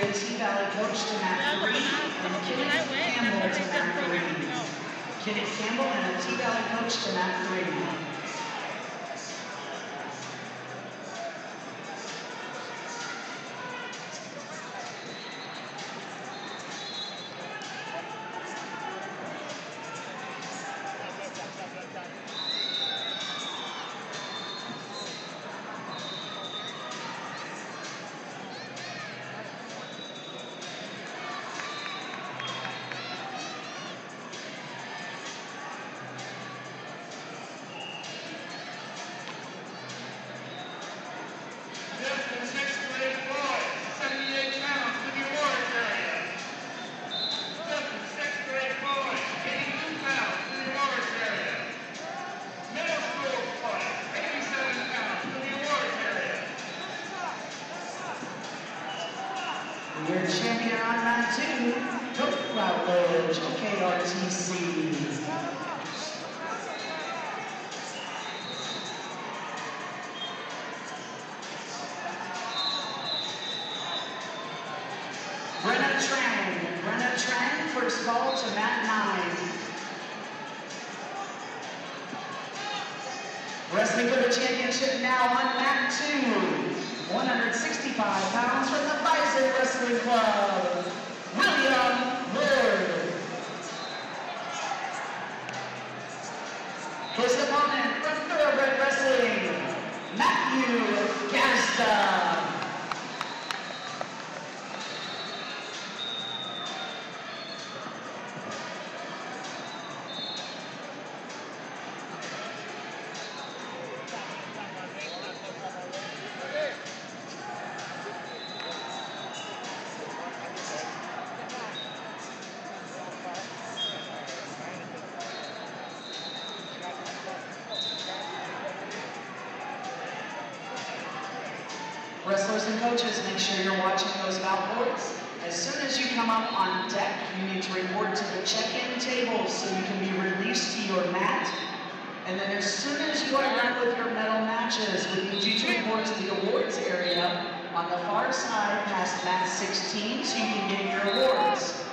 Valley coach to mat three, and Kenneth Campbell to mat three. Kenneth Campbell and a T Valley coach to mat three. Routledge, KRTC. Brenna Trang. Brenna Trang, first ball to mat nine. Wrestling for the championship now on mat two. 165 pounds from the Bison Wrestling Club, William His opponent from Thoroughbred Wrestling, Matthew Gasta. Wrestlers and coaches, make sure you're watching those boards. As soon as you come up on deck, you need to report to the check-in table so you can be released to your mat. And then as soon as you are done with your medal matches, we need you to report to the awards area on the far side past mat 16 so you can get your awards.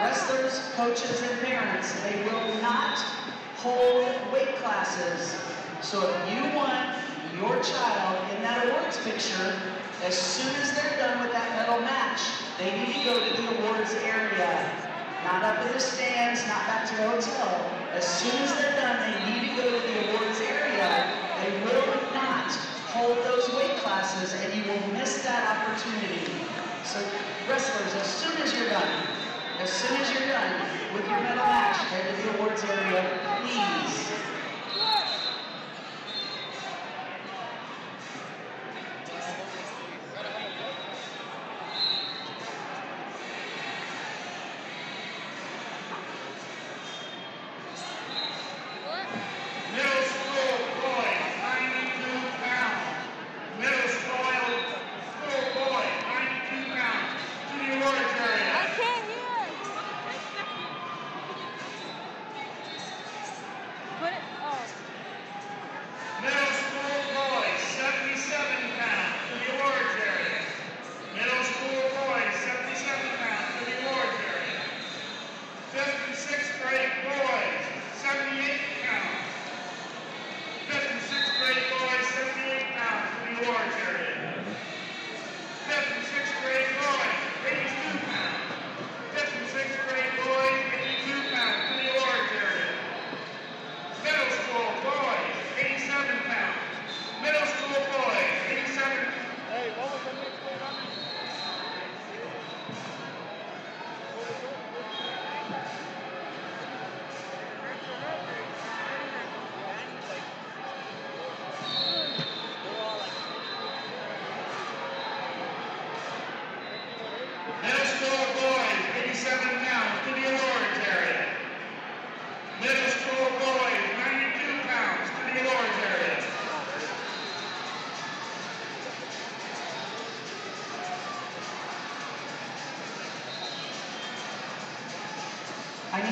Wrestlers, coaches, and parents, they will not hold weight classes. So if you want your child in that awards picture, as soon as they're done with that medal match, they need to go to the awards area. Not up in the stands, not back to the hotel. As soon as they're done, they need to go to the awards area. They will not hold those weight classes and you will miss that opportunity. So wrestlers, as soon as you're done, as soon as you're done with your medal match, head to the awards area, please.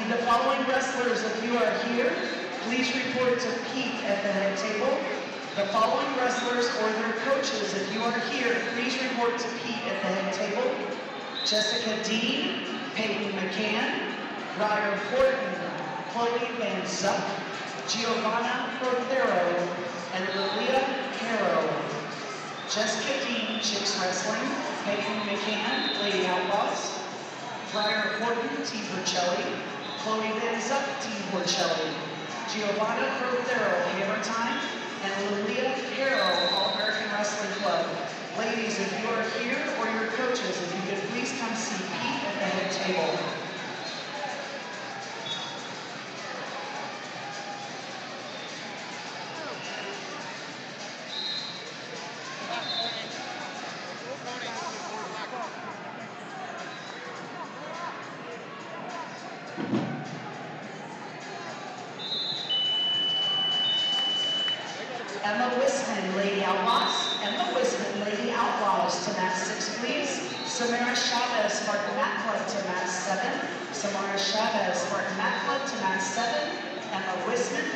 The following wrestlers, if you are here, please report to Pete at the head table. The following wrestlers or their coaches, if you are here, please report to Pete at the head table. Jessica Dean, Peyton McCann, Ryder Horton, Chloe Van Zuck, Giovanna Prothero, and Lilia Harrow. Jessica Dean, Chicks Wrestling, Peyton McCann, Lady Outlaws, Ryder Horton, T. Burchelli, Chloe Van Zuck, T. Giovanna Prothero, Hammer Time, and Lilia Harrow, All American Wrestling Club. Ladies, if you are here, or your coaches, if you could please come see Pete at the head table. Outlaws. Emma Wisman, Lady Outlaws to mat six, please. Samara Chavez, Spartan Mat Club to mat seven. Samara Chavez, Spartan Mat Club to mat seven. Emma Wisman,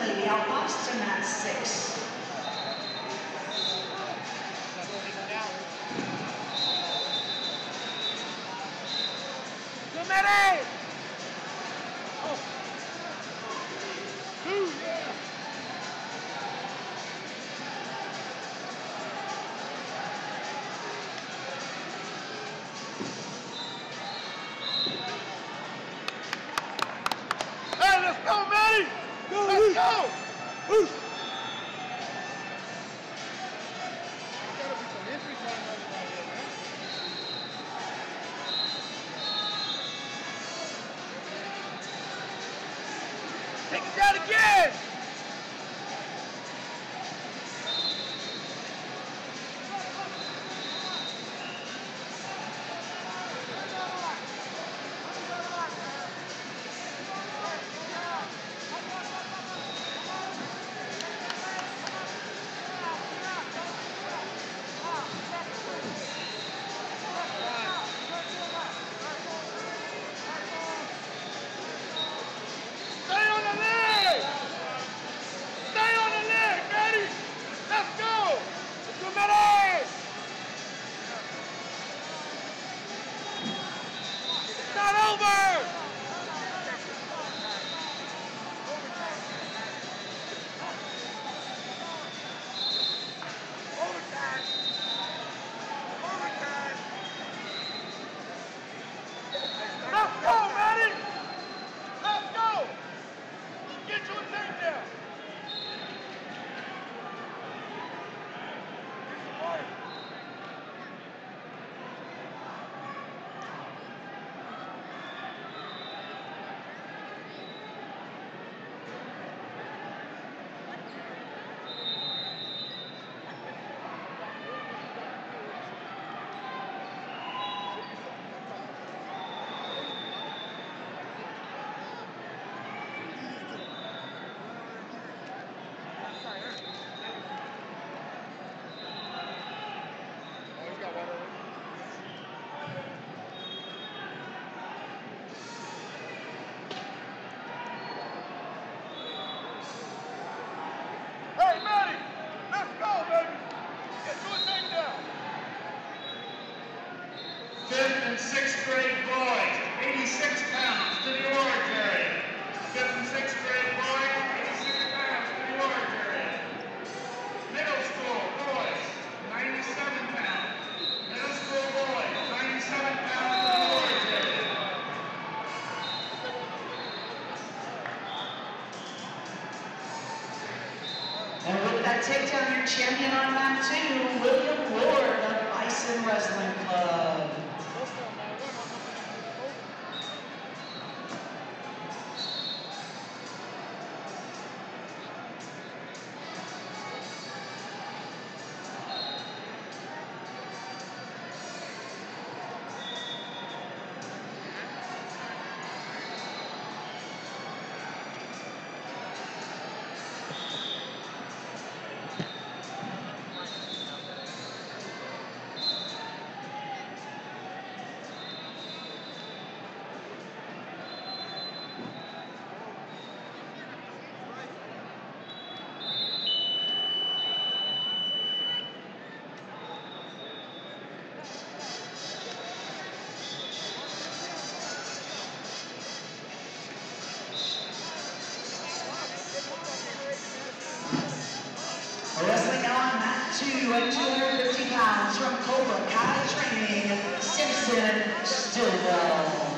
at 250 pounds from Cobra Kai Training, Simpson Stillwell.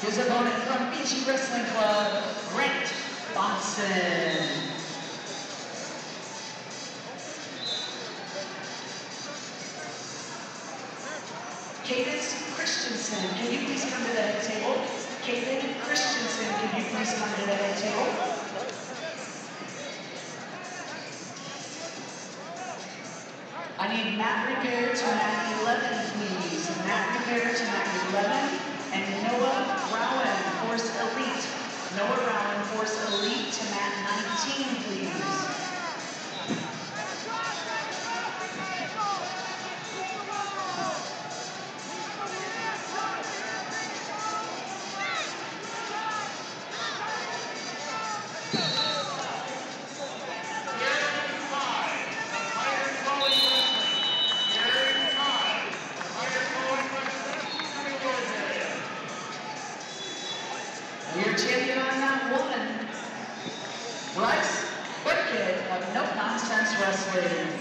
His opponent from Beachy Wrestling Club, Grant Thompson. Cadence Christensen, can you please come to the head table? Caden Christensen, can you please come to the head table? Need to mat 11, please. Matt Repair to mat 11. And Noah Rowan, Force Elite. Noah Rowan, Force Elite to mat 19, please. Bryce